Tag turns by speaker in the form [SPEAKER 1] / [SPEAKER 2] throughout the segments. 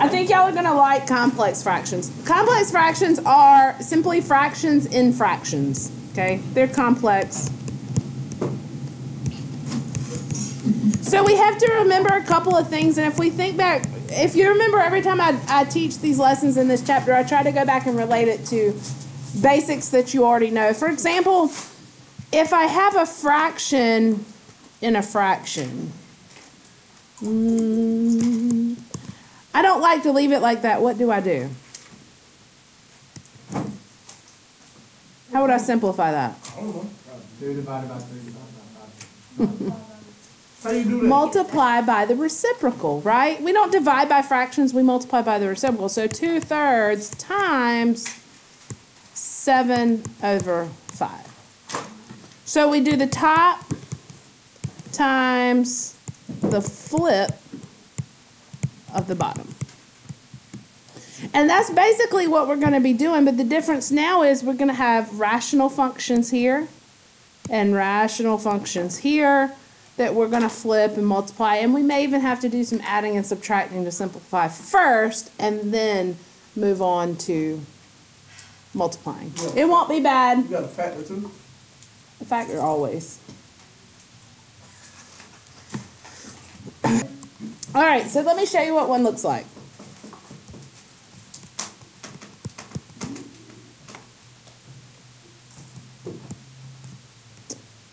[SPEAKER 1] I think y'all are gonna like complex fractions. Complex fractions are simply fractions in fractions. Okay, they're complex. So we have to remember a couple of things, and if we think back, if you remember, every time I, I teach these lessons in this chapter, I try to go back and relate it to basics that you already know. For example, if I have a fraction in a fraction, mm, I don't like to leave it like that. What do I do? How would I simplify that?
[SPEAKER 2] I don't know.
[SPEAKER 3] Two divided by three divided by five.
[SPEAKER 2] How you do that?
[SPEAKER 1] Multiply by the reciprocal, right? We don't divide by fractions, we multiply by the reciprocal. So 2 thirds times 7 over 5. So we do the top times the flip of the bottom. And that's basically what we're going to be doing, but the difference now is we're going to have rational functions here and rational functions here that we're going to flip and multiply. And we may even have to do some adding and subtracting to simplify first and then move on to multiplying. It won't be bad.
[SPEAKER 2] You got a factor too?
[SPEAKER 1] A factor always. All right, so let me show you what one looks like.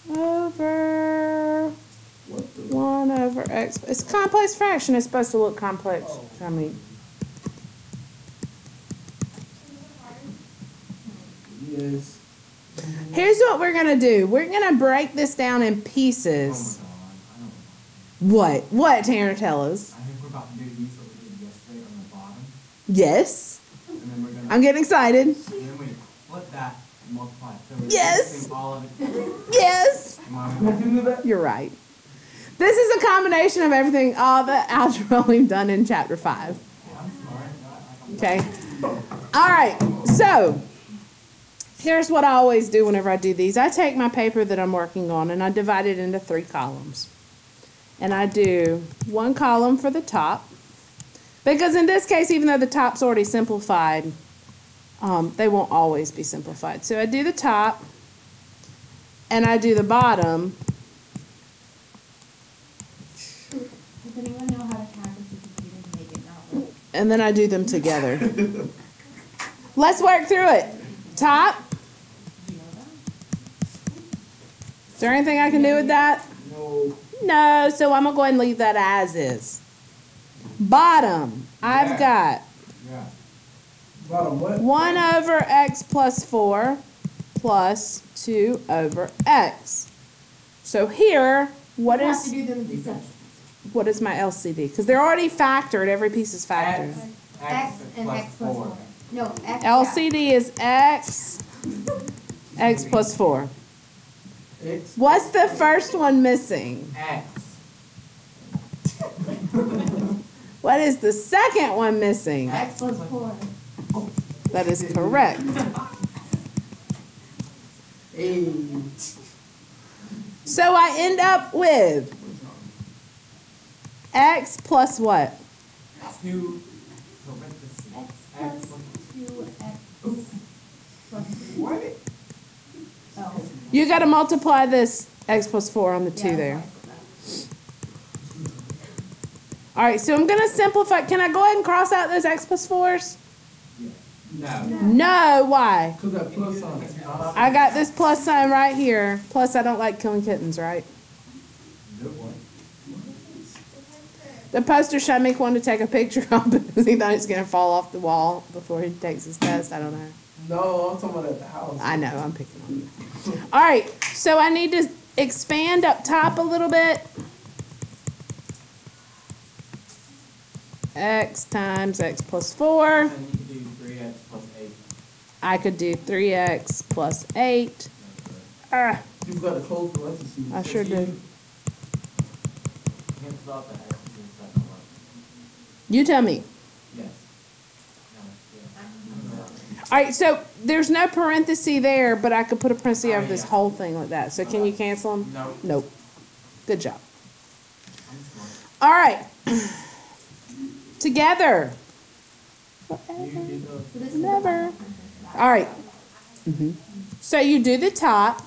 [SPEAKER 1] Over 1 over x. It's a complex fraction. It's supposed to look complex. I mean,
[SPEAKER 2] Yes.
[SPEAKER 1] here's what we're going to do. We're going to break this down in
[SPEAKER 3] Oh
[SPEAKER 1] pieces.
[SPEAKER 3] god, I don't know.
[SPEAKER 1] What? What, Tanner, tell us?
[SPEAKER 3] I think we're about to do these what we did yesterday on the bottom,
[SPEAKER 1] Yes.
[SPEAKER 3] and then we're gonna,
[SPEAKER 1] I'm getting excited.
[SPEAKER 3] and then we flip that and multiply it. So we're
[SPEAKER 1] Yes.
[SPEAKER 3] all of it.
[SPEAKER 1] Yes.
[SPEAKER 3] Am
[SPEAKER 2] You
[SPEAKER 3] right?
[SPEAKER 2] can do that?
[SPEAKER 1] You're right. This is a combination of everything, all the algebra we've done in chapter 5.
[SPEAKER 3] I'm smart.
[SPEAKER 1] Okay? All right. So, here's what I always do whenever I do these I take my paper that I'm working on and I divide it into three columns. And I do one column for the top. Because in this case, even though the top's already simplified, um, they won't always be simplified. So I do the top and I do the bottom.
[SPEAKER 4] Does anyone know how to hack a computer to make it not work?
[SPEAKER 1] and then I do them together. Let's work through it. Top.
[SPEAKER 4] Do you know that?
[SPEAKER 1] Is there anything I can do with that?
[SPEAKER 2] No.
[SPEAKER 1] No, so I'm gonna go ahead and leave that as is. Bottom, I've got
[SPEAKER 3] Yeah.
[SPEAKER 2] Bottom what?
[SPEAKER 1] 1 over x plus 4 plus 2 over x. So here, what
[SPEAKER 4] You have to
[SPEAKER 1] is
[SPEAKER 4] do them in sections.
[SPEAKER 1] what is my LCD? Because they're already factored, every piece is factored.
[SPEAKER 3] X,
[SPEAKER 4] X and
[SPEAKER 3] plus
[SPEAKER 4] X plus
[SPEAKER 3] four.
[SPEAKER 4] four. No, X.
[SPEAKER 1] LCD is x, x plus 4.
[SPEAKER 2] X.
[SPEAKER 1] What's the first one missing?
[SPEAKER 3] X.
[SPEAKER 1] What is the second one missing?
[SPEAKER 4] yeah. X plus four.
[SPEAKER 1] That is correct.
[SPEAKER 2] Eight.
[SPEAKER 1] So I end up with x plus what?
[SPEAKER 3] Two. parentheses.
[SPEAKER 4] X
[SPEAKER 3] X
[SPEAKER 4] plus two, X plus three.
[SPEAKER 2] What?
[SPEAKER 4] Oh.
[SPEAKER 1] You got to multiply this x plus 4 on the 2
[SPEAKER 4] Yeah,
[SPEAKER 1] there. All right, so I'm going to simplify. Can I go ahead and cross out those x plus 4s?
[SPEAKER 3] No.
[SPEAKER 1] No, why?
[SPEAKER 2] Cause that plus sign.
[SPEAKER 1] I got this plus sign right here. Plus, I don't like killing kittens, right? The poster should make one to take a picture of because he thought he's going to fall off the wall before he takes his test. I don't know.
[SPEAKER 2] No, I'm talking about at the house.
[SPEAKER 1] I know, I'm picking on you. All right, so I need to expand up top a little bit. X times X plus 4.
[SPEAKER 3] And you could do three X plus eight.
[SPEAKER 1] I could do 3X plus 8. Ah,
[SPEAKER 2] You've got to close parentheses.
[SPEAKER 1] I sure do.
[SPEAKER 3] Cancel out the X and do the second one.
[SPEAKER 1] You tell me.
[SPEAKER 3] Yes. No, yes.
[SPEAKER 1] All right, so there's no parenthesis there, but I could put a parenthesis
[SPEAKER 3] Oh,
[SPEAKER 1] over this whole thing like that. So can you cancel them?
[SPEAKER 3] No.
[SPEAKER 1] Nope. Good job. All right. Together. Forever.
[SPEAKER 3] did the.
[SPEAKER 4] So this is the
[SPEAKER 1] Never.
[SPEAKER 4] bottom.
[SPEAKER 1] All right. Mm-hmm. So you do the top,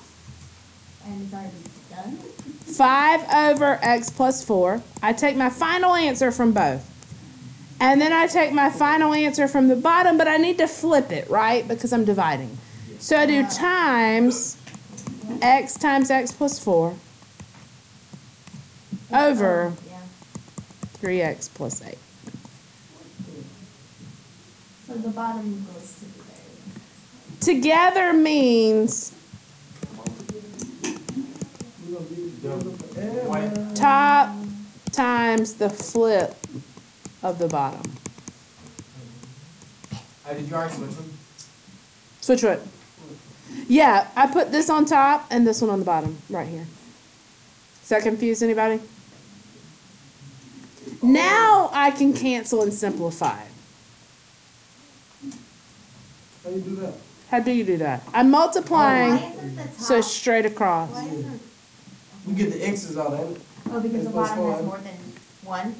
[SPEAKER 4] And it's already done?
[SPEAKER 1] five over x plus four. I take my final answer from both. And then I take my final answer from the bottom, but I need to flip it, right? Because I'm dividing. So I do times x times x plus four over 3x plus 8.
[SPEAKER 4] So the bottom goes to the very.
[SPEAKER 1] Together means
[SPEAKER 2] We gonna be together.
[SPEAKER 3] White.
[SPEAKER 1] top times the flip of the bottom.
[SPEAKER 3] Uh, did you already switch them?
[SPEAKER 1] Switch what? Yeah, I put this on top and this one on the bottom, right here. Does that confuse anybody? Now I can cancel and simplify.
[SPEAKER 2] How you do that?
[SPEAKER 1] How do you do that? I'm multiplying,
[SPEAKER 4] Why isn't the top?
[SPEAKER 1] so straight across.
[SPEAKER 4] Why isn't,
[SPEAKER 2] We get the X's out of it.
[SPEAKER 4] oh, because the
[SPEAKER 2] It's plus
[SPEAKER 4] bottom has more than one?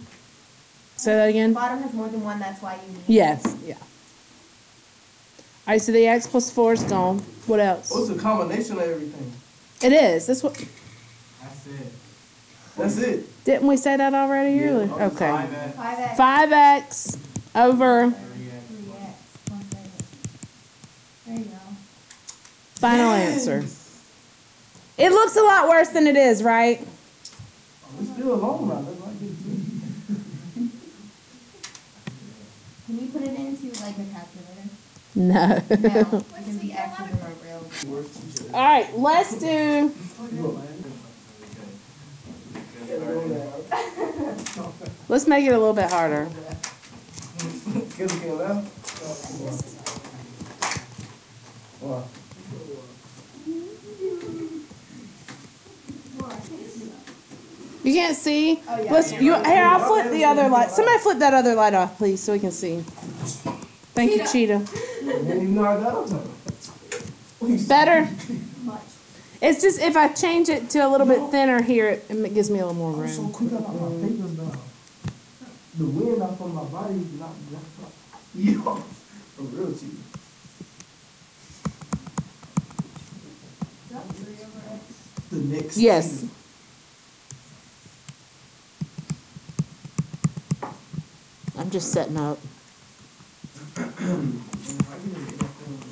[SPEAKER 1] Say that
[SPEAKER 4] The
[SPEAKER 1] again?
[SPEAKER 4] bottom has more than one, that's why you need.
[SPEAKER 1] Yes, yeah. Alright, so the x plus 4 is gone. What else?
[SPEAKER 2] Oh, it's a combination of everything.
[SPEAKER 1] It is. That's what.
[SPEAKER 3] That's it.
[SPEAKER 2] That's it.
[SPEAKER 1] Didn't we say that already
[SPEAKER 2] Yeah.
[SPEAKER 1] earlier?
[SPEAKER 3] Oh,
[SPEAKER 1] Okay.
[SPEAKER 3] Five X,
[SPEAKER 4] Five X.
[SPEAKER 1] Five x over
[SPEAKER 3] three X
[SPEAKER 4] Three
[SPEAKER 3] plus.
[SPEAKER 4] X plus eight. There you go.
[SPEAKER 1] final answer. It looks a lot worse than it is, right?
[SPEAKER 2] Oh, it's still long now. That's not getting
[SPEAKER 4] Can you put it into like a calculator?
[SPEAKER 1] No.
[SPEAKER 4] No, because the X's are real.
[SPEAKER 2] Worst teacher.
[SPEAKER 1] Alright, let's do. Let's make it a little bit harder. You can't see?
[SPEAKER 4] Oh, yeah.
[SPEAKER 1] Let's, you, here, I'll flip the other light. Somebody flip that other light off, please, so we can see. Thank you, Cheetah.
[SPEAKER 2] Didn't even know I got them.
[SPEAKER 1] Better?
[SPEAKER 4] Much.
[SPEAKER 1] It's just if I change it to a little bit thinner here, it it gives me a little more
[SPEAKER 2] I'm so
[SPEAKER 1] room.
[SPEAKER 2] quick about my papers now. The wind out from my body is not, not, yo, for real cheap. The next.
[SPEAKER 1] Yes. I'm just setting up.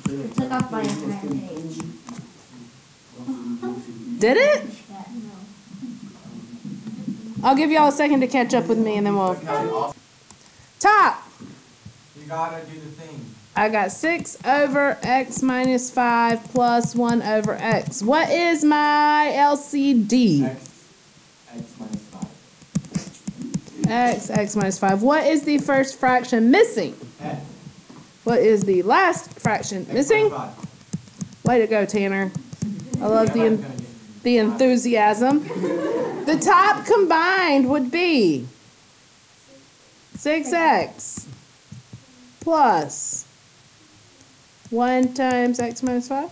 [SPEAKER 4] It took off my entire page.
[SPEAKER 1] Did it? I'll give y'all a second to catch up with me and then we'll.
[SPEAKER 3] You
[SPEAKER 1] Top!
[SPEAKER 3] gotta do the thing.
[SPEAKER 1] I got 6 over x minus 5 plus 1 over x. What is my LCD?
[SPEAKER 3] X, X minus five.
[SPEAKER 1] X, x minus 5. What is the first fraction missing?
[SPEAKER 3] X.
[SPEAKER 1] What is the last fraction
[SPEAKER 3] X
[SPEAKER 1] missing?
[SPEAKER 3] minus.
[SPEAKER 1] Way to go, Tanner. I love the, en- the enthusiasm. The top combined would be 6x plus 1 times x minus 5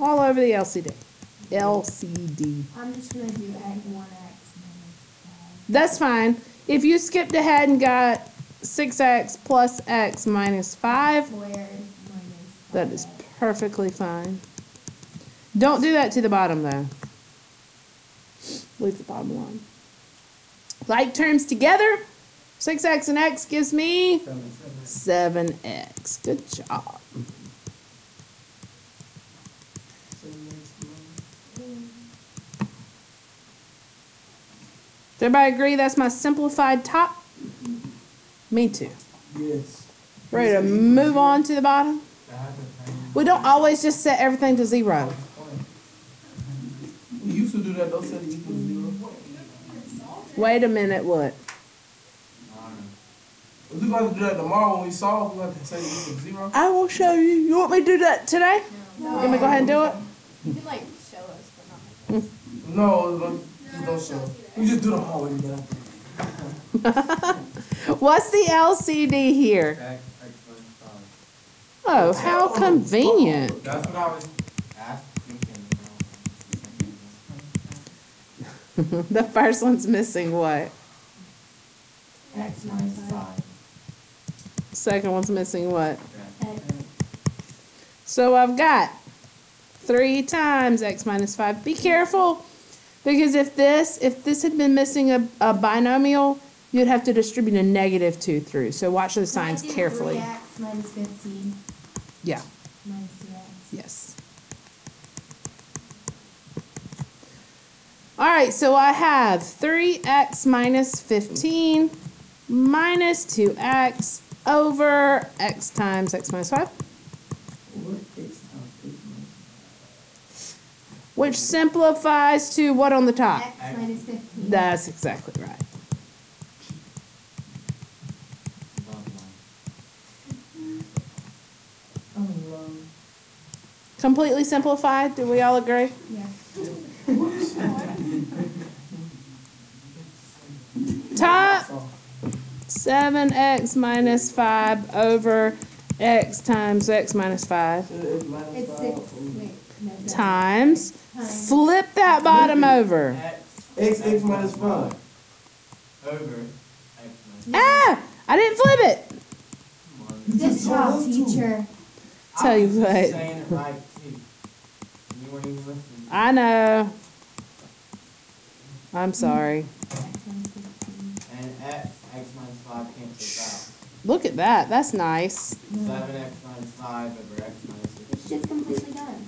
[SPEAKER 1] all over the LCD. LCD.
[SPEAKER 4] I'm just gonna do egg one X minus five.
[SPEAKER 1] That's fine. If you skipped ahead and got 6x plus x minus 5,
[SPEAKER 4] minus
[SPEAKER 1] that is perfectly fine. Don't do that to the bottom though. Leave the bottom alone. Like terms together, 6x and x gives me
[SPEAKER 2] Seven, seven,
[SPEAKER 1] 7x. Good job. Does everybody agree that's my simplified top? Me too.
[SPEAKER 2] Yes.
[SPEAKER 1] Ready to move on to the bottom?
[SPEAKER 3] That has a thing.
[SPEAKER 1] We don't always just set everything to zero.
[SPEAKER 2] We used to do that, those set it equal to zero.
[SPEAKER 1] Wait a minute, what?
[SPEAKER 3] I don't.
[SPEAKER 2] If we gonna do that tomorrow when we solve, we have to say it equal to zero.
[SPEAKER 1] I will show you. You want me to do that today? You want me to go ahead and do it?
[SPEAKER 5] You can like show us, but not like this.
[SPEAKER 2] No, no, just don't show. We just do the hallway and get out there.
[SPEAKER 1] What's the LCD here?
[SPEAKER 3] X, X minus five.
[SPEAKER 1] Oh, how convenient.
[SPEAKER 3] That's what I was asking.
[SPEAKER 1] The first one's missing what?
[SPEAKER 3] X minus five.
[SPEAKER 1] Second one's missing what?
[SPEAKER 4] X.
[SPEAKER 1] So I've got three times x minus five. Be careful, because if this, if this had been missing a, a binomial, you'd have to distribute a negative 2 through. So watch
[SPEAKER 4] the
[SPEAKER 1] signs carefully.
[SPEAKER 4] minus 15.
[SPEAKER 1] Yeah.
[SPEAKER 4] Minus 2x.
[SPEAKER 1] Yes. All right, so I have 3x minus 15 minus 2x over x times x minus
[SPEAKER 2] 5.
[SPEAKER 1] Which simplifies to what on the top?
[SPEAKER 4] X minus fifteen.
[SPEAKER 1] That's exactly right. Completely simplified, do we all agree?
[SPEAKER 4] Yeah.
[SPEAKER 1] Top seven x minus five over x times x minus five
[SPEAKER 2] so X minus
[SPEAKER 4] It's six, wait, no. seven.
[SPEAKER 1] Times.
[SPEAKER 4] Times.
[SPEAKER 1] Flip that bottom over.
[SPEAKER 2] X, X minus five.
[SPEAKER 3] Over X minus.
[SPEAKER 1] Ah! I didn't flip it.
[SPEAKER 3] Come on.
[SPEAKER 4] Good job, teacher.
[SPEAKER 1] Tell you
[SPEAKER 3] I was just
[SPEAKER 1] what.
[SPEAKER 3] right too. You weren't even listening.
[SPEAKER 1] I know. I'm sorry.
[SPEAKER 4] X minus fifteen.
[SPEAKER 3] And X, X minus five cancels
[SPEAKER 1] Look at that. That's nice.
[SPEAKER 3] Seven X minus five over X minus
[SPEAKER 4] It's just completely done.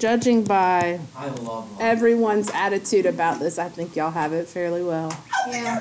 [SPEAKER 1] Judging by
[SPEAKER 3] I love
[SPEAKER 1] everyone's attitude about this, I think y'all have it fairly well.
[SPEAKER 4] Yeah.